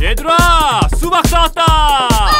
얘들아 수박 쌓았다!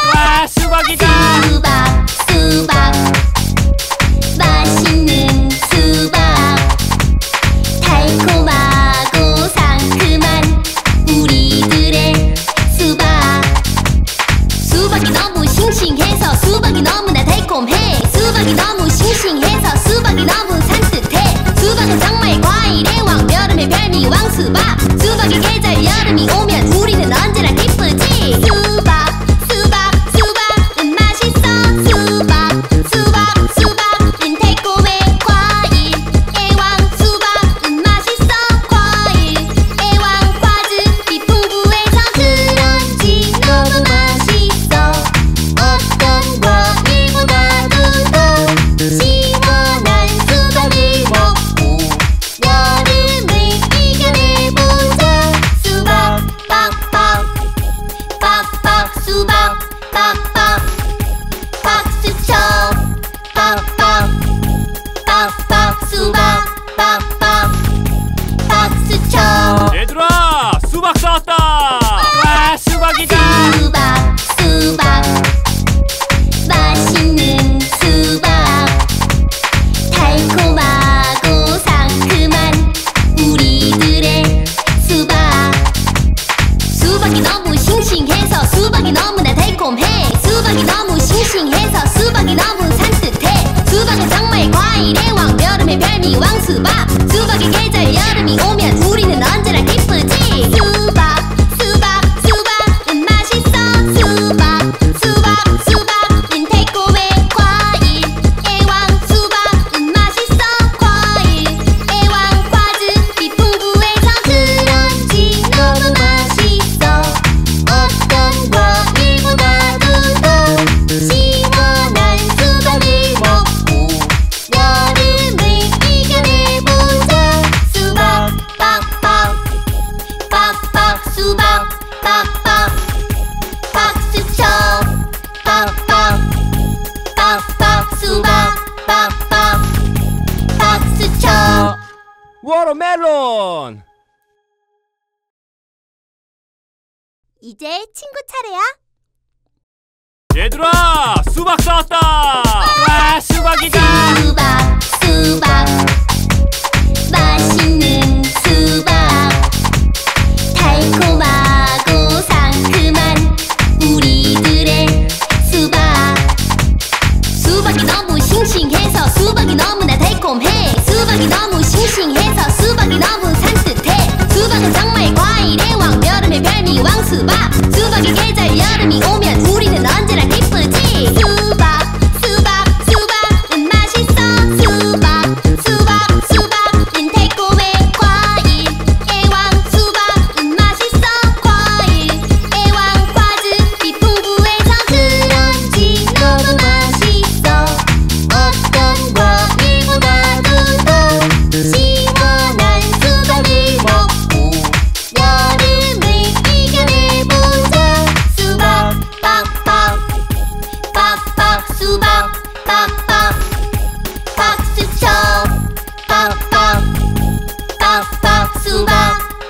바로 멜론! 이제 친구 차례야. 얘들아! 수박 싸왔다! 와, 수박이다! 수박 수박 yarını olmayan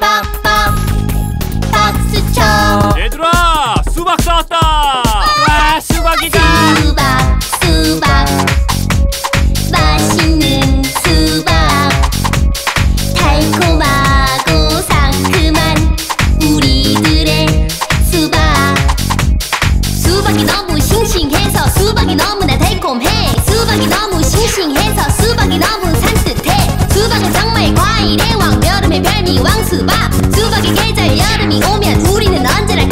八 이왕 수박 수박이 계절 여름이 오면 우리는 언제나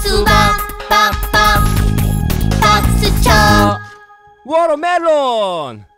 박수 박박박 박수쳐 워터멜론